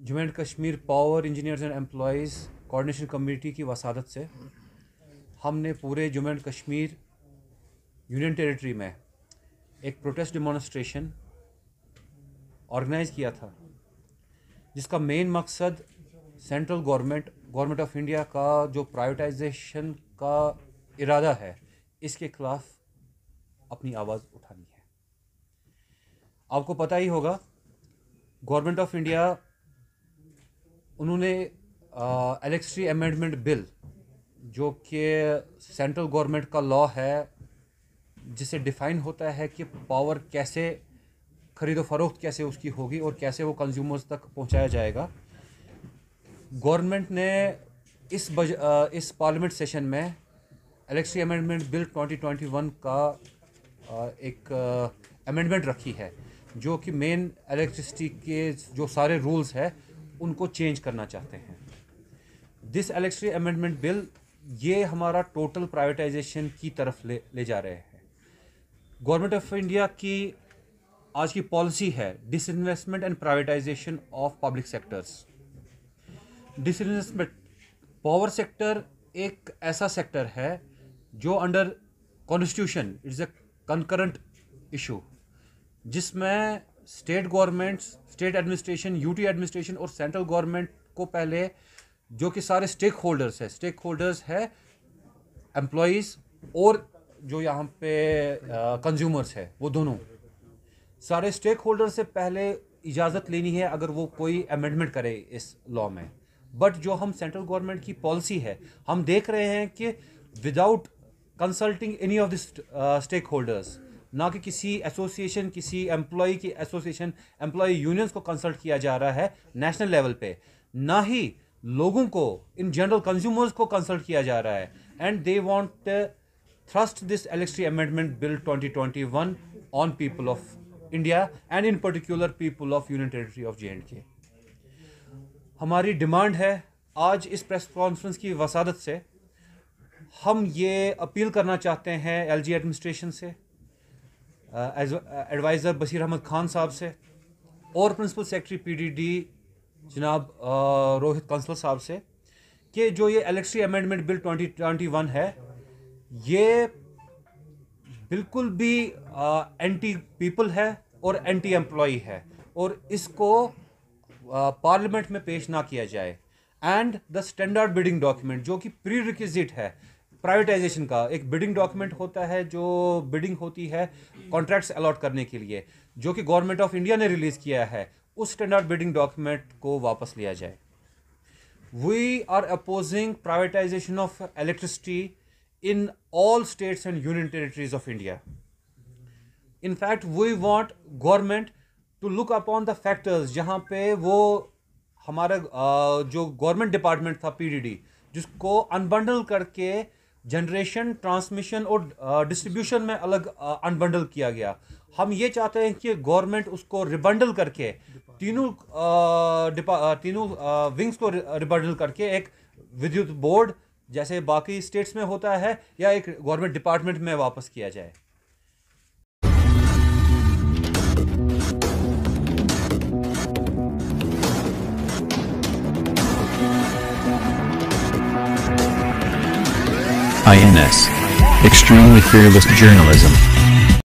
Jammu and Kashmir power engineers and employees coordination committee की वसादत से हमने पूरे Jammu and Kashmir union territory में एक प्रोटेस्ट डिमॉन्स्ट्रेशन ऑर्गेनाइज़ किया था, जिसका मेन मकसद central government government of India का जो प्राइवेटाइजेशन का इरादा है, इसके खिलाफ अपनी आवाज़ उठानी है। आपको पता ही होगा, गवर्नमेंट ऑफ़ इंडिया उन्होंने इलेक्ट्रिसिटी अमेंडमेंट बिल जो कि सेंट्रल गवर्नमेंट का लॉ है, जिसे डिफ़ाइन होता है कि पावर कैसे, ख़रीदो फरोख्त कैसे उसकी होगी और कैसे वो कंज्यूमर्स तक पहुँचाया जाएगा। गवर्नमेंट ने इस बज इस पार्लियामेंट सेशन में इलेक्ट्रिसिटी अमेंडमेंट बिल 2021 का एक अमेंडमेंट रखी है, जो कि मेन इलेक्ट्रिसिटी के जो सारे रूल्स है उनको चेंज करना चाहते हैं। दिस इलेक्ट्रिसिटी अमेंडमेंट बिल ये हमारा टोटल प्राइवेटाइजेशन की तरफ़ ले ले जा रहे हैं। गवर्नमेंट ऑफ़ इंडिया की, आज की पॉलिसी है disinvestment and privatisation of public sectors disinvestment power sector एक ऐसा सेक्टर है जो under constitution it's a concurrent issue जिसमें state governments state administration UT administration और सेंट्रल गवर्नमेंट को पहले जो कि सारे स्टेक होल्डर्स है, स्टेक होल्डर्स है एम्प्लॉयज़ और जो यहाँ पे कंज्यूमर्स है, वो दोनों। सारे स्टेक होल्डर से पहले इजाज़त लेनी है अगर वो कोई अमेंडमेंट करे इस लॉ में। बट जो हम सेंट्रल गवर्नमेंट की पॉलिसी है, हम देख रहे हैं कि without consulting any of this stakeholders ना कि किसी एसोसिएशन किसी एम्प्लॉय की एसोसिएशन एम्प्लॉय यूनियंस को कंसल्ट किया जा रहा है नेशनल लेवल पे। ना ही लोगों को इन जनरल कंज्यूमर्स को कंसल्ट किया जा रहा है। And they want thrust this electric amendment bill 2021 on people of India and in particular people of union territory of J K हमारी डिमांड है आज इस प्रेस कॉन्फ्रेंस की वसादत से। हम ये अपील करना चाहते हैं एलजी एडमिनिस्ट्रेशन से। एडवाइज़र बशीर अहमद खान साहब से और प्रिंसिपल सेक्रेटरी पीडीडी जनाब रोहित कंसल साहब से कि जो ये इलेक्ट्रिक अमेंडमेंट बिल 2021 है, ये बिल्कुल भी एंटी पीपल है और एंटी एम्प्लॉय है और इसको पार्लियामेंट में पेश ना किया जाए। And the standard bidding document जो कि प्री रिक्विजिट है प्राइवेटाइजेशन का, एक बिडिंग डॉक्यूमेंट होता है जो बिडिंग होती है कॉन्ट्रैक्ट्स अलॉट करने के लिए, जो कि गवर्नमेंट ऑफ़ इंडिया ने रिलीज़ किया है, उस स्टैंडर्ड बिडिंग डॉक्यूमेंट को वापस लिया जाए। We are opposing privatization of electricity in all states and union territories of India in fact we want government to look upon the factors जहाँ पे वो हमारा जो गवर्नमेंट डिपार्टमेंट था पीडीडी जिसको अनबंडल करके जनरेशन ट्रांसमिशन और डिस्ट्रीब्यूशन में अलग अनबंडल किया गया। हम ये चाहते हैं कि गवर्नमेंट उसको रिबंडल करके तीनों तीनों विंग्स को रिबंडल करके एक विद्युत बोर्ड जैसे बाकी स्टेट्स में होता है या एक गवर्नमेंट डिपार्टमेंट में वापस किया जाए। INS. Extremely fearless journalism.